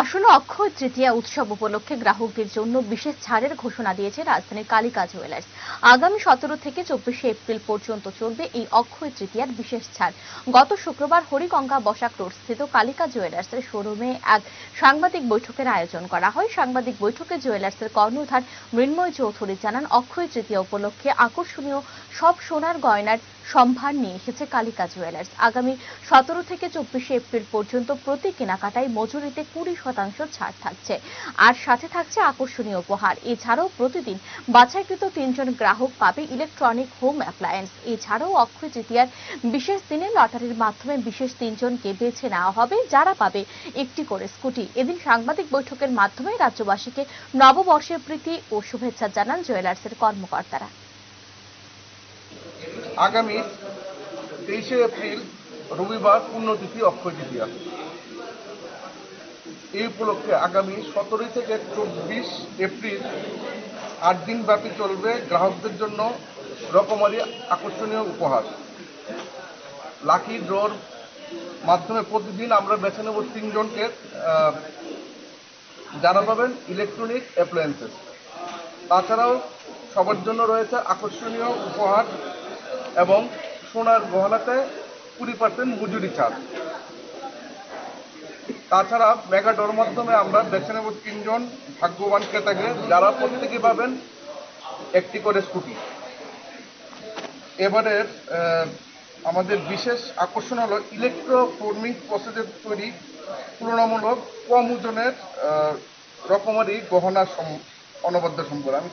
আসন্ন অক্ষয় তৃতীয়া উৎসব উপলক্ষে গ্রাহকদের জন্য বিশেষ ছাড়ের ঘোষণা দিয়েছে রাজধানীর কালিকা জুয়েলার্স। আগামী সতেরো থেকে চব্বিশে এপ্রিল পর্যন্ত চলবে এই অক্ষয় তৃতীয়ার বিশেষ ছাড়। গত শুক্রবার হরিগঙ্গা বসাক রোড স্থিত কালিকা জুয়েলার্সের শোরুমে এক সাংবাদিক বৈঠকের আয়োজন করা হয়। সাংবাদিক বৈঠকে জুয়েলার্সের কর্ণধার মৃন্ময় চৌধুরী জানান, অক্ষয় তৃতীয়া উপলক্ষে আকর্ষণীয় সব সোনার গয়নার সম্ভার নিয়ে এসেছে কালিকা জুয়েলার্স। আগামী সতেরো থেকে চব্বিশে এপ্রিল পর্যন্ত প্রতি কেনাকাটায় মজুরিতে কুড়ি শতাংশ ছাড় থাকছে। আর সাথে থাকছে আকর্ষণীয় উপহার। এছাড়াও প্রতিদিন বাছাইকৃত তিনজন গ্রাহক পাবে ইলেকট্রনিক হোম অ্যাপ্লায়েন্স এছাড়াও অক্ষয় তৃতীয়ার বিশেষ দিনে লটারির মাধ্যমে বিশেষ তিনজনকে বেছে নেওয়া হবে। যারা পাবে একটি করে স্কুটি। এদিন সাংবাদিক বৈঠকের মাধ্যমে রাজ্যবাসীকে নববর্ষের প্রীতি ও শুভেচ্ছা জানান জুয়েলার্সের কর্মকর্তারা। আগামী তেইশে এপ্রিল রবিবার পুণ্যতিথি অক্ষয় তৃতীয়া। এই উপলক্ষে আগামী সতেরোই থেকে চব্বিশ এপ্রিল আট দিন ব্যাপী চলবে গ্রাহকদের জন্য রকমারি আকর্ষণীয় উপহার। লাকি ড্রোর মাধ্যমে প্রতিদিন আমরা বেছে নেব তিনজনকে যারা পাবেন ইলেকট্রনিক অ্যাপ্লায়েন্সেস। তাছাড়াও সবার জন্য রয়েছে আকর্ষণীয় উপহার এবং সোনার গহনাতে কুড়ি পার্সেন্ট মজুরি ছাড় তাছাড়া মেগাডোর মাধ্যমে আমরা বেছে নেব তিনজন ভাগ্যবান ক্রেতাকে যারা প্রত্যেকে পাবেন একটি করে স্কুটি। এবারে আহ, আমাদের বিশেষ আকর্ষণ হলো ইলেকট্রো ফর্মিং প্রসেসের তৈরি তুলনামূলক কম ওজনের রকমারি গহনা অনবদ্য সম্পদ আমি